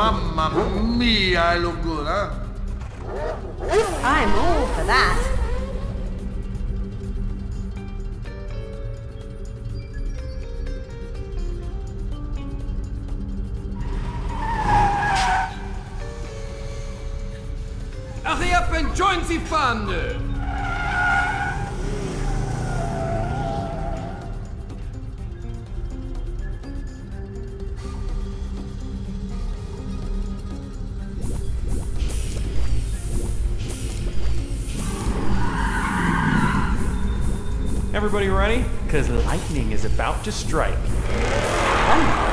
Mamma mia, it look good, huh? Eh? I'm all for that. Hurry up and join the fun! Everybody ready? Because lightning is about to strike. Thunder.